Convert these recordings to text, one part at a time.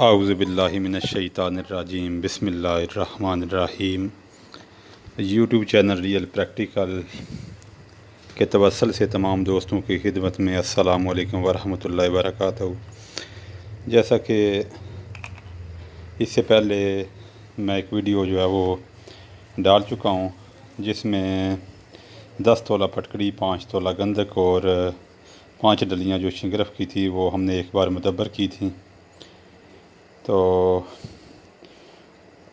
आउज़बिल्लिमिनशैतानरजीम बिसमीम YouTube channel real practical के तवसल से तमाम दोस्तों की खिदमत में अस्सलाम वरहमतुल्लाहि वरकatuh जैसा कि इससे पहले मैं एक वीडियो जो है वो डाल चुका हूँ, जिसमें दस तोला फटकड़ी, पाँच तोला गंदक और पाँच डलियाँ जो शिंगरफ की थी, वो हमने एक बार मुदब्बर की थी। तो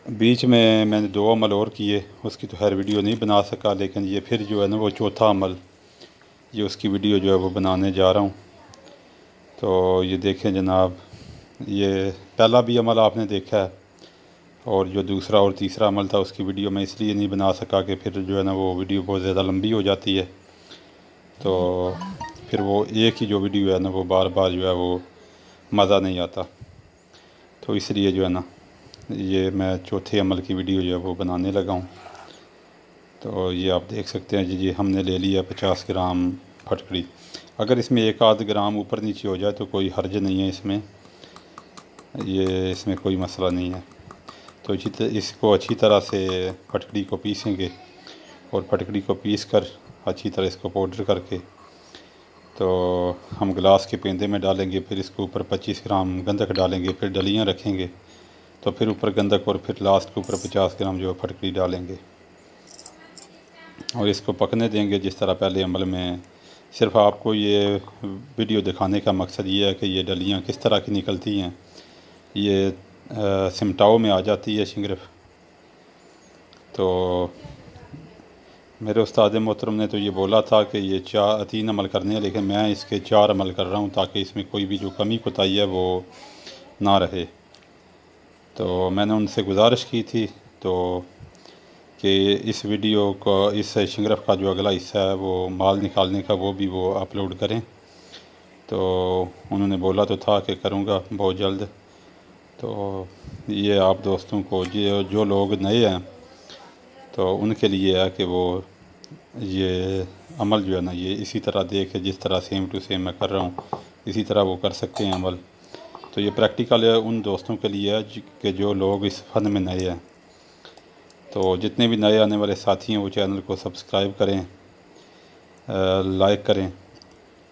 बीच में मैंने दो अमल और किए, उसकी तो खैर वीडियो नहीं बना सका, लेकिन ये फिर जो है ना, वो चौथा अमल, ये उसकी वीडियो जो है वो बनाने जा रहा हूँ। तो ये देखें जनाब, ये पहला भी अमल आपने देखा है, और जो दूसरा और तीसरा अमल था, उसकी वीडियो मैं इसलिए नहीं बना सका कि फिर जो है ना, वो वीडियो बहुत ज़्यादा लंबी हो जाती है। तो फिर वो एक ही जो वीडियो है ना, वो बार बार जो है वो मज़ा नहीं आता। तो इसलिए जो है ना, ये मैं चौथे अमल की वीडियो जो है वो बनाने लगा हूँ। तो ये आप देख सकते हैं जी जी हमने ले लिया पचास ग्राम फटकड़ी। अगर इसमें एक आध ग्राम ऊपर नीचे हो जाए तो कोई हर्ज नहीं है इसमें। ये इसमें कोई मसला नहीं है। तो इसी इसको अच्छी तरह से फटकड़ी को पीसेंगे और फटकड़ी को पीस कर अच्छी तरह इसको पाउडर करके तो हम गिलास के पेंदे में डालेंगे, फिर इसके ऊपर 25 ग्राम गंदक डालेंगे, फिर डलियाँ रखेंगे तो फिर ऊपर गंदक और फिर लास्ट के ऊपर 50 ग्राम जो है फटकड़ी डालेंगे। और इसको पकने देंगे जिस तरह पहले अमल में। सिर्फ़ आपको ये वीडियो दिखाने का मकसद ये है कि ये डलियाँ किस तरह की निकलती हैं। ये सिमटाओ में आ जाती है शिंगरफ। तो मेरे उस्ताद मोहतरम ने तो ये बोला था कि ये चार तीन अमल करने हैं, लेकिन मैं इसके चार अमल कर रहा हूँ ताकि इसमें कोई भी जो कमी कोताही है वो ना रहे। तो मैंने उनसे गुजारिश की थी तो कि इस वीडियो को, इस शिंगरफ का जो अगला हिस्सा है, वो माल निकालने का, वो भी वो अपलोड करें। तो उन्होंने बोला तो था कि करूँगा बहुत जल्द। तो ये आप दोस्तों को जो जो लोग नए हैं तो उनके लिए है कि वो ये अमल जो है ना, ये इसी तरह देखे, जिस तरह सेम टू सेम मैं कर रहा हूँ, इसी तरह वो कर सकते हैं अमल। तो ये प्रैक्टिकल है उन दोस्तों के लिए है कि जो लोग इस फन में नए हैं। तो जितने भी नए आने वाले साथी हैं, वो चैनल को सब्सक्राइब करें लाइक करें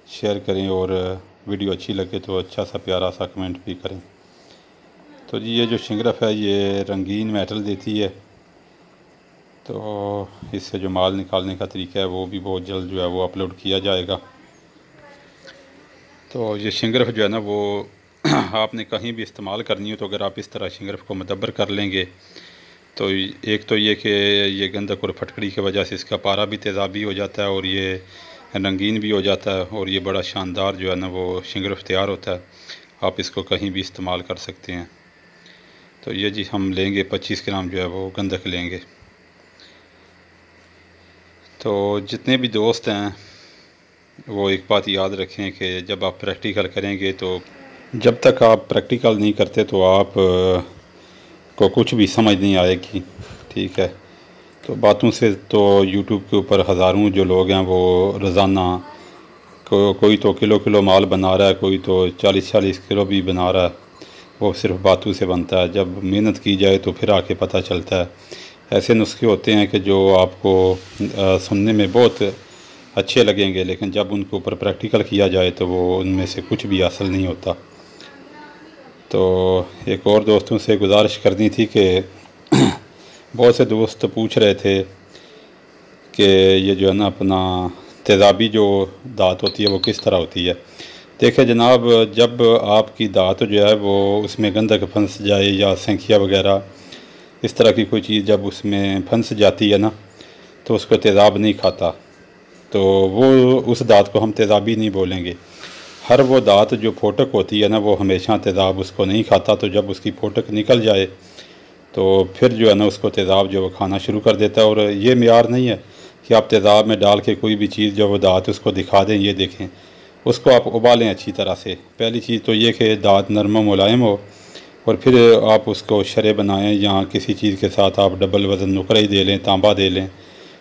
शेयर करें और वीडियो अच्छी लगे तो अच्छा सा प्यारा सा कमेंट भी करें। तो जी, ये जो शिंगरफ है, ये रंगीन मेटल देती है। तो इससे जो माल निकालने का तरीका है, वो भी बहुत जल्द जो है वो अपलोड किया जाएगा। तो ये शिंगरफ जो है ना, वो आपने कहीं भी इस्तेमाल करनी हो तो अगर आप इस तरह शिंगरफ को मदबर कर लेंगे तो एक तो ये कि ये गंदक और फटकड़ी की वजह से इसका पारा भी तेज़ाबी हो जाता है और ये रंगीन भी हो जाता है और ये बड़ा शानदार जो है ना, वो शिंगरफ तैयार होता है। आप इसको कहीं भी इस्तेमाल कर सकते हैं। तो ये जी हम लेंगे, पच्चीस ग्राम जो है वो गंदक लेंगे। तो जितने भी दोस्त हैं वो एक बात याद रखें कि जब आप प्रैक्टिकल करेंगे तो जब तक आप प्रैक्टिकल नहीं करते तो आप को कुछ भी समझ नहीं आएगी ठीक है? तो बातों से तो यूट्यूब के ऊपर हज़ारों जो लोग हैं वो रोज़ाना को, कोई तो किलो किलो माल बना रहा है कोई तो चालीस चालीस किलो भी बना रहा है। वो सिर्फ़ बातों से बनता है। जब मेहनत की जाए तो फिर आके पता चलता है ऐसे नुस्खे होते हैं कि जो आपको सुनने में बहुत अच्छे लगेंगे, लेकिन जब उनके ऊपर प्रैक्टिकल किया जाए तो वो उनमें से कुछ भी हासिल नहीं होता। तो एक और दोस्तों से गुजारिश करनी थी कि बहुत से दोस्त पूछ रहे थे कि ये जो है ना अपना तेज़ाबी जो दात होती है वो किस तरह होती है। देखिए जनाब, जब आपकी दात जो है वो उसमें गंदक फंस जाए या सेंखिया वगैरह इस तरह की कोई चीज़ जब उसमें फंस जाती है ना तो उसको तेज़ाब नहीं खाता। तो वो उस दाँत को हम तेज़ाबी नहीं बोलेंगे। हर वो दांत जो फोटक होती है ना, वो हमेशा तेज़ाब उसको नहीं खाता। तो जब उसकी फोटक निकल जाए तो फिर जो है ना, उसको तेज़ाब जो खाना शुरू कर देता है। और ये मैार नहीं है कि आप तेज़ाब में डाल के कोई भी चीज़ जो वो दाँत उसको दिखा दें, ये देखें। उसको आप उबालें अच्छी तरह से। पहली चीज़ तो ये कि दाँत नरम मुलायम हो और फिर आप उसको शरे बनाएँ, या किसी चीज़ के साथ आप डबल वज़न नुकराई दे लें, तांबा दे लें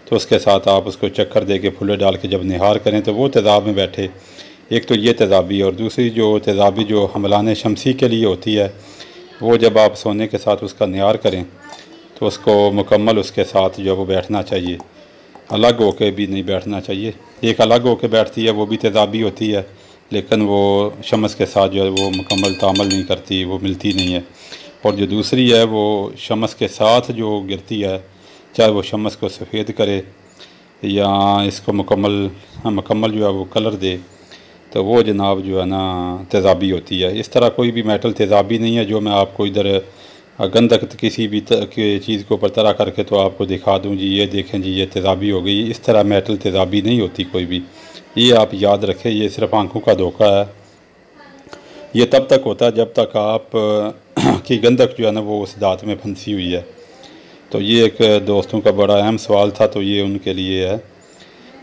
तो उसके साथ आप उसको चक्कर दे के फुले डाल के जब निहार करें तो वो तेज़ाब में बैठे। एक तो ये तेज़ाबी और दूसरी जो तेज़ाबी जो हमलान शमसी के लिए होती है, वो जब आप सोने के साथ उसका निहार करें तो उसको मुकम्मल उसके साथ जो वो बैठना चाहिए। अलग होके भी नहीं बैठना चाहिए। एक अलग होके बैठती है, वो भी तेज़ाबी होती है। लेकिन वो शमस के साथ जो है वो मुकम्मल तामल नहीं करती, वो मिलती नहीं है। और जो दूसरी है, वो शमस के साथ जो गिरती है, चाहे वो शमस को सफ़ेद करे या इसको मुकम्मल मुकम्मल जो है वो कलर दे तो वो जनाब जो है ना, तेज़ाबी होती है। इस तरह कोई भी मेटल तेज़ाबी नहीं है, जो मैं आपको इधर गंदक किसी भी चीज़ के ऊपर तरह करके तो आपको दिखा दूँ, जी, ये देखें, जी, ये तेज़ाबी हो गई। इस तरह मेटल तेज़ाबी नहीं होती कोई भी। ये आप याद रखें, ये सिर्फ़ आँखों का धोखा है। ये तब तक होता है जब तक आप, की गंदक जो है ना, वो उस दांत में फंसी हुई है। तो ये एक दोस्तों का बड़ा अहम सवाल था तो ये उनके लिए है।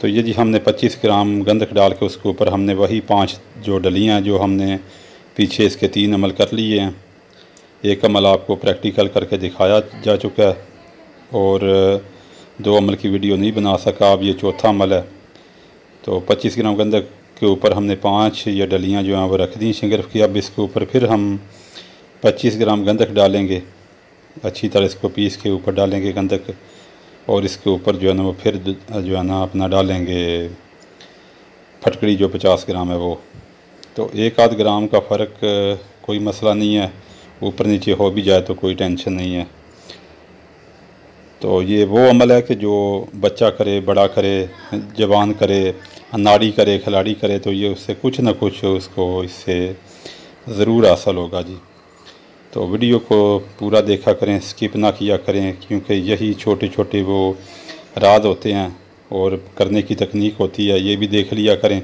तो ये जी हमने 25 ग्राम गंदक डाल के उसके ऊपर हमने वही पाँच जो डलियाँ जो हमने पीछे इसके तीन अमल कर लिए हैं। एक अमल आपको प्रैक्टिकल करके दिखाया जा चुका है, और दो अमल की वीडियो नहीं बना सका। अब ये चौथा अमल है। तो 25 ग्राम गंदक के ऊपर हमने पाँच या डलियाँ जो हैं वो रख दी शिंगरफ की अब इसके ऊपर फिर हम 25 ग्राम गंदक डालेंगे। अच्छी तरह इसको पीस के ऊपर डालेंगे गंदक और इसके ऊपर जो है ना वो फिर जो है ना अपना डालेंगे फटकड़ी जो 50 ग्राम है वो। तो एक आध ग्राम का फ़र्क, कोई मसला नहीं है, ऊपर नीचे हो भी जाए तो कोई टेंशन नहीं है। तो ये वो अमल है कि जो बच्चा करे, बड़ा करे, जवान करे नाड़ी करे, खिलाड़ी करे तो ये उससे कुछ ना कुछ उसको इससे ज़रूर हासिल होगा जी। तो वीडियो को पूरा देखा करें, स्किप ना किया करें, क्योंकि यही छोटे छोटे वो राज होते हैं और करने की तकनीक होती है, ये भी देख लिया करें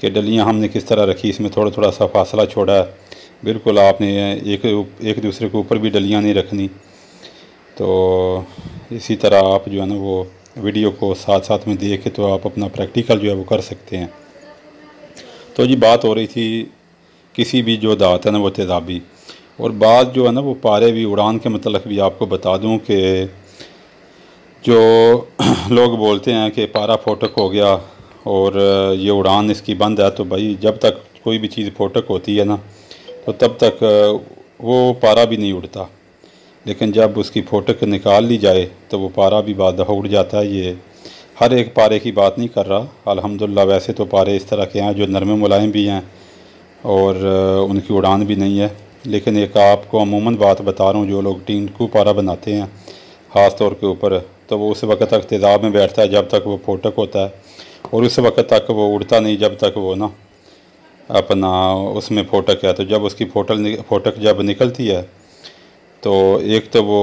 कि डलियाँ हमने किस तरह रखी, इसमें थोड़ा थोड़ा सा फासला छोड़ा है। बिल्कुल आपने एक एक दूसरे के ऊपर भी डलियाँ नहीं रखनी। तो इसी तरह आप जो है ना वो वीडियो को साथ साथ में देख के तो आप अपना प्रैक्टिकल जो है वो कर सकते हैं। तो जी बात हो रही थी किसी भी जो दात है ना वो तेज़ाबी और बात जो है ना वो पारे भी उड़ान के मतलब भी आपको बता दूँ कि जो लोग बोलते हैं कि पारा फोटक हो गया और ये उड़ान इसकी बंद है तो भाई जब तक कोई भी चीज़ फोटक होती है ना तो तब तक वो पारा भी नहीं उड़ता। लेकिन जब उसकी फ़ोटो निकाल ली जाए तो वो पारा भी बाद उड़ जाता है। ये हर एक पारे की बात नहीं कर रहा। अल्हम्दुलिल्लाह, वैसे तो पारे इस तरह के हैं जो नरम मुलायम भी हैं और उनकी उड़ान भी नहीं है। लेकिन एक आपको अमूमन बात बता रहा हूँ, जो लोग टीन को पारा बनाते हैं, ख़ास तौर के ऊपर तो वो उस वक्त तक तेज़ाब में बैठता है जब तक वो फोटक होता है। और उस वक्त तक वो उड़ता नहीं, जब तक वो ना अपना उसमें फोटक है। तो जब उसकी फोटल फोटक जब निकलती है तो एक तो वो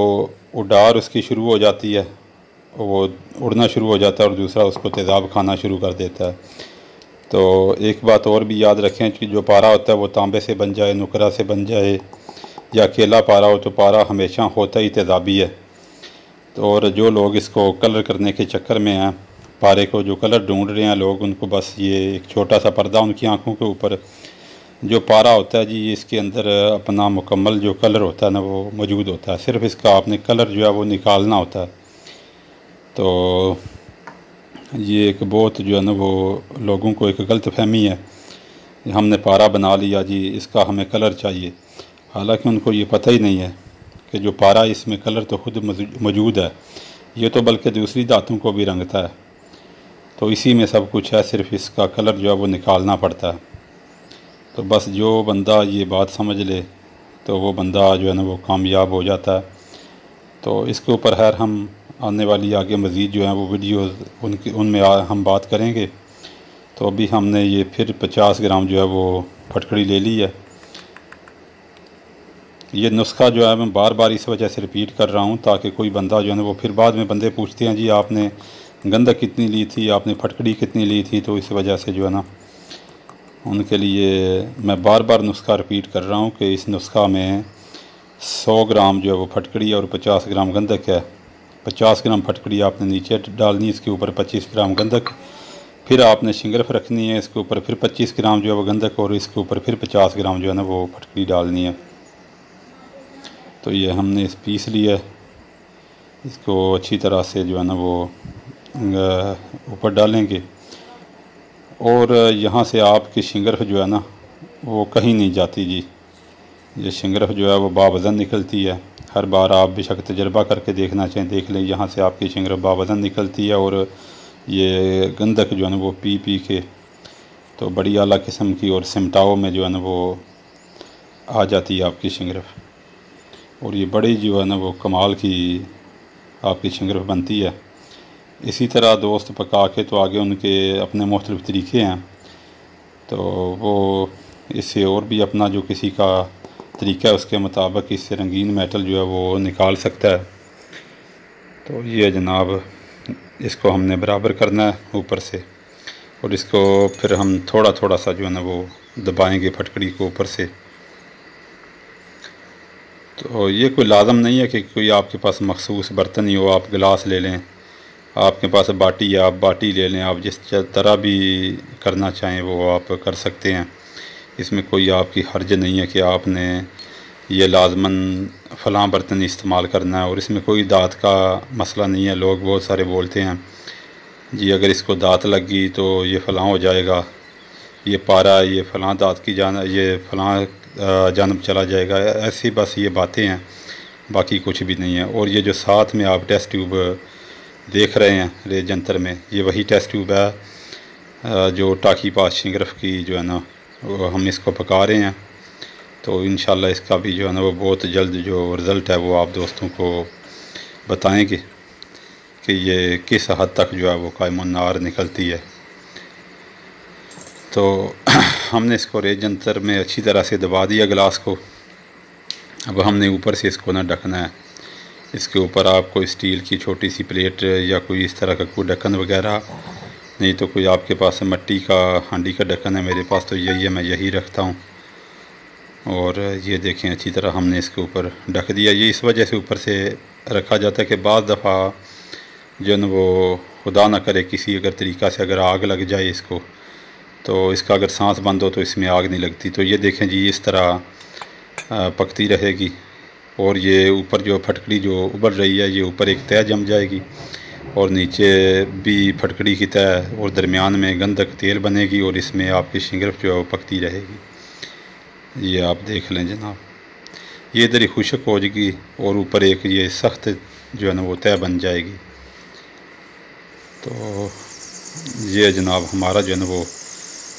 उडार उसकी शुरू हो जाती है, वो उड़ना शुरू हो जाता है और दूसरा उसको तेज़ाब खाना शुरू कर देता है। तो एक बात और भी याद रखें कि जो पारा होता है वो तांबे से बन जाए, नुकरा से बन जाए या अकेला पारा हो तो पारा हमेशा होता ही तेज़ाबी है। तो और जो लोग इसको कलर करने के चक्कर में हैं, पारे को जो कलर ढूंढ रहे हैं लोग, उनको बस ये एक छोटा सा पर्दा उनकी आँखों के ऊपर जो पारा होता है जी, इसके अंदर अपना मुकम्मल जो कलर होता है ना, वो मौजूद होता है। सिर्फ़ इसका आपने कलर जो है, वो निकालना होता है। तो ये एक बहुत जो है ना, वो लोगों को एक गलत फहमी है। हमने पारा बना लिया जी, इसका हमें कलर चाहिए। हालाँकि उनको ये पता ही नहीं है कि जो पारा इसमें कलर तो खुद मौजूद है। ये तो बल्कि दूसरी धातों को भी रंगता है। तो इसी में सब कुछ है, सिर्फ़ इसका कलर जो है, वो निकालना पड़ता है। तो बस जो बंदा ये बात समझ ले तो वो बंदा जो है ना वो कामयाब हो जाता है। तो इसके ऊपर खैर हम आने वाली आगे मज़ीद जो है वो वीडियो उनकी, उनमें हम बात करेंगे। तो अभी हमने ये फिर 50 ग्राम जो है वो फटकड़ी ले ली है। ये नुस्खा जो है मैं बार बार इस वजह से रिपीट कर रहा हूँ ताकि कोई बंदा जो है ना वो फिर बाद में बंदे पूछते हैं, जी आपने गंदक कितनी ली थी? आपने फटकड़ी कितनी ली थी? तो इस वजह से जो है ना उनके लिए मैं बार बार नुस्खा रिपीट कर रहा हूँ कि इस नुस्खा में 100 ग्राम जो है वो फटकड़ी और 50 ग्राम गंदक है। 50 ग्राम फटकड़ी आपने नीचे डालनी है इसके ऊपर 25 ग्राम गंदक फिर आपने शिंगरफ रखनी है, इसके ऊपर फिर 25 ग्राम जो है वो गंदक और इसके ऊपर फिर 50 ग्राम जो है ना वो फटकड़ी डालनी है। तो ये हमने इस पीस लिया इसको अच्छी तरह से जो है ना वो ऊपर डालेंगे। और यहाँ से आपकी शिंगरफ जो है ना, वो कहीं नहीं जाती जी। ये शिंगरफ जो है वो बावज़न निकलती है। हर बार आप बेशक तजर्बा करके देखना चाहें, देख लें, यहाँ से आपकी शिंगरफ बावज़न निकलती है और ये गंदक जो है ना, वो पी पी के तो बड़ी अला किस्म की और सिमटाओ में जो है ना, वो आ जाती है आपकी शिंगरफ और ये बड़ी जो है ना, वो कमाल की आपकी शिंगरफ बनती है। इसी तरह दोस्त पका के तो आगे उनके अपने मुख्तलिफ़ तरीके हैं। तो वो इससे और भी अपना जो किसी का तरीका है, उसके मुताबिक इससे रंगीन मेटल जो है वो निकाल सकता है। तो ये जनाब, इसको हमने बराबर करना है ऊपर से। और इसको फिर हम थोड़ा थोड़ा सा जो है ना वो दबाएँगे फटकड़ी को ऊपर से। तो ये कोई लाजम नहीं है कि कोई आपके पास मखसूस बर्तन ही हो, आप गिलास ले लें। आपके पास बाटी, आप बाटी ले लें, आप जिस तरह भी करना चाहें वो आप कर सकते हैं। इसमें कोई आपकी हर्ज नहीं है कि आपने ये लाजमन फ़लाँ बर्तन इस्तेमाल करना है, और इसमें कोई दाँत का मसला नहीं है, लोग बहुत सारे बोलते हैं, जी, अगर इसको दाँत लग गई तो ये फ़लाँ हो जाएगा, ये पारा, ये फ़लाँ दांत की जान, ये फ़लाँ जानब चला जाएगा। ऐसी बस ये बातें हैं, बाकी कुछ भी नहीं है। और ये जो साथ में आप टेस्ट ट्यूब देख रहे हैं रेत जंतर में। ये वही टेस्ट ट्यूब है जो टाकी पास शिंगरफ की जो है ना, वो हम इसको पका रहे हैं। तो इन इसका भी जो है ना, वो बहुत जल्द जो रिज़ल्ट है, वो आप दोस्तों को बताएँगे कि ये किस हद तक जो है वो कायमनार निकलती है। तो हमने इसको रेत जंतर में अच्छी तरह से दबा दिया गिलास को। अब हमने ऊपर से इसको ना ढकना है। इसके ऊपर आपको स्टील की छोटी सी प्लेट या कोई इस तरह का कोई ढक्कन वगैरह, नहीं तो कोई आपके पास मट्टी का, हांडी का ढक्कन है मेरे पास तो यही है, मैं यही रखता हूँ। और ये देखें, अच्छी तरह हमने इसके ऊपर ढक दिया। ये इस वजह से ऊपर से रखा जाता है कि बाद दफ़ा जो न वो खुदा ना करे किसी अगर तरीक़ा से अगर आग लग जाए इसको तो इसका अगर सांस बंद हो तो इसमें आग नहीं लगती। तो ये देखें जी, इस तरह पकती रहेगी। और ये ऊपर जो फटकड़ी जो उबल रही है, ये ऊपर एक तय जम जाएगी और नीचे भी फटकड़ी की तय और दरमियान में गंदक तेल बनेगी और इसमें आपकी शिंगरफ जो है वो पकती रहेगी। ये आप देख लें जनाब। ये इधर ही खुशक हो जाएगी और ऊपर एक ये सख्त जो है ना वो तय बन जाएगी। तो ये जनाब हमारा जो है ना वो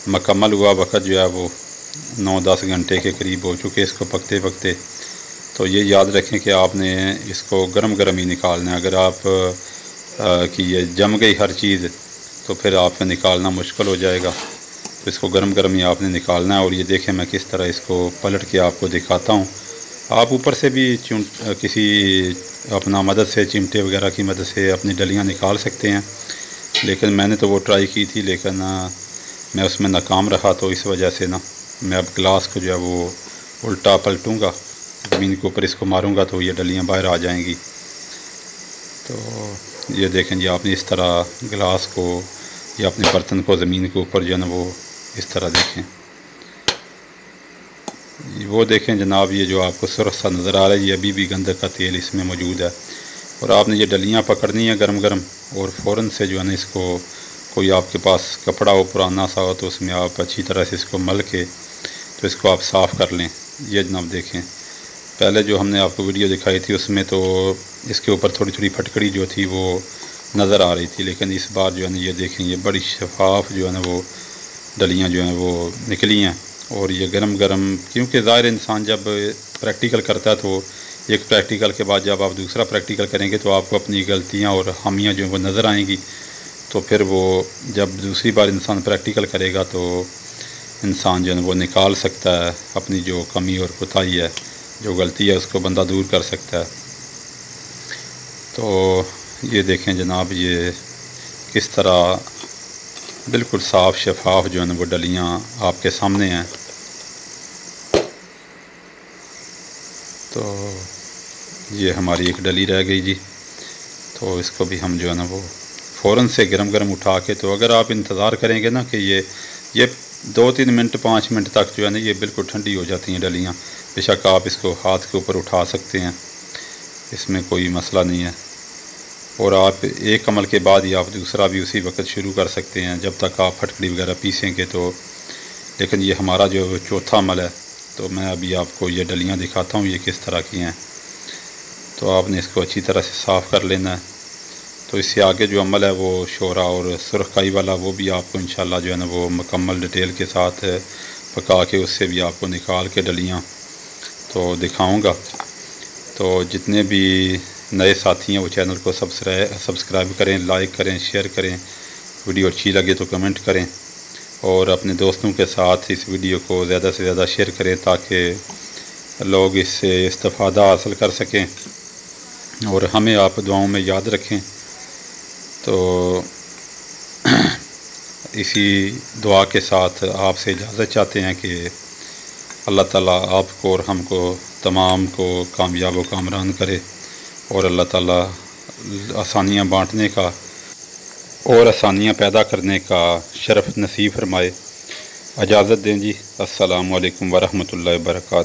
मकम्मल हुआ वक़्त जो है वो नौ दस घंटे के करीब हो चुके इसको पकते पकते तो ये याद रखें कि आपने इसको गर्म गर्म ही निकालना है। अगर आप कि ये जम गई हर चीज़ तो फिर आपका निकालना मुश्किल हो जाएगा। तो इसको गर्म गर्म ही आपने निकालना है। और ये देखें मैं किस तरह इसको पलट के आपको दिखाता हूँ। आप ऊपर से भी किसी अपना मदद से, चिमटे वगैरह की मदद से अपनी डलियाँ निकाल सकते हैं। लेकिन मैंने तो वो ट्राई की थी, लेकिन मैं उसमें नाकाम रहा तो इस वजह से ना, मैं अब गिलास को जो है वो उल्टा पलटूँगा। ज़मीन के ऊपर इसको मारूँगा तो ये डलियाँ बाहर आ जाएँगी। तो ये देखें जी, आपने इस तरह गिलास को या अपने बर्तन को ज़मीन के ऊपर जो है ना वो इस तरह देखें। वो देखें जनाब, ये जो आपको सुरख सा नज़र आ रहा है, ये अभी भी गंदक का तेल इसमें मौजूद है। और आपने ये डलियाँ पकड़नी है गर्म गर्म और फ़ौर से जो है ना इसको कोई आपके पास कपड़ा हो पुराना सा हो तो उसमें आप अच्छी तरह से इसको मल के तो इसको आप साफ़ कर लें। ये जनाब देखें पहले जो हमने आपको वीडियो दिखाई थी, उसमें तो इसके ऊपर थोड़ी थोड़ी फटकड़ी जो थी, वो नज़र आ रही थी, लेकिन इस बार जो है ना, ये देखें, ये बड़ी शफाफ जो है ना, वो डलियाँ जो हैं, वो निकली हैं। और ये गरम गरम क्योंकि ज़ाहिर इंसान जब प्रैक्टिकल करता है तो एक प्रैक्टिकल के बाद जब आप दूसरा प्रैक्टिकल करेंगे तो आपको अपनी गलतियाँ और हामियाँ जो हैं, वो नज़र आएँगी। तो फिर वो जब दूसरी बार इंसान प्रैक्टिकल करेगा तो इंसान जो है वो निकाल सकता है, अपनी जो कमी और कोताही है। जो गलती है उसको बंदा दूर कर सकता है। तो ये देखें जनाब, ये किस तरह बिल्कुल साफ़ शफाफ जो है वो डलियाँ आपके सामने हैं। तो ये हमारी एक डली रह गई जी। तो इसको भी हम जो है ना वो फ़ौर से गरम गरम उठा के तो अगर आप इंतज़ार करेंगे ना कि ये ये दो तीन मिनट, पाँच मिनट तक जो है ना ये बिल्कुल ठंडी हो जाती हैं डलियाँ। बेशक आप इसको हाथ के ऊपर उठा सकते हैं। इसमें कोई मसला नहीं है। और आप एक अमल के बाद ही आप दूसरा भी उसी वक्त शुरू कर सकते हैं। जब तक आप फटकड़ी वगैरह पीसेंगे तो। लेकिन ये हमारा जो चौथा अमल है तो मैं अभी आपको ये डलियाँ दिखाता हूँ, ये किस तरह की हैं। तो आपने इसको अच्छी तरह से साफ़ कर लेना है। तो इससे आगे जो अमल है, वो शोरा और सुरखाई वाला, वो भी आपको इन जो है ना, वो मुकम्मल डिटेल के साथ पका के उससे भी आपको निकाल के डलियाँ तो दिखाऊँगा। तो जितने भी नए साथी हैं वो चैनल को सब्सक्राइब करें, लाइक करें, शेयर करें। वीडियो अच्छी लगे तो कमेंट करें। और अपने दोस्तों के साथ इस वीडियो को ज़्यादा से ज़्यादा शेयर करें ताकि लोग इससे इस्तफ़ादा हासिल कर सकें और हमें आप दुआओं में याद रखें। तो इसी दुआ के साथ आपसे इजाज़त चाहते हैं कि अल्लाह ताला आपको और हमको तमाम को कामयाब व कामरान करे और अल्लाह ताला आसानियाँ बांटने का और आसानियाँ पैदा करने का शरफ नसीब फरमाए। इजाज़त दें जी। असलकम वरहमल वर्का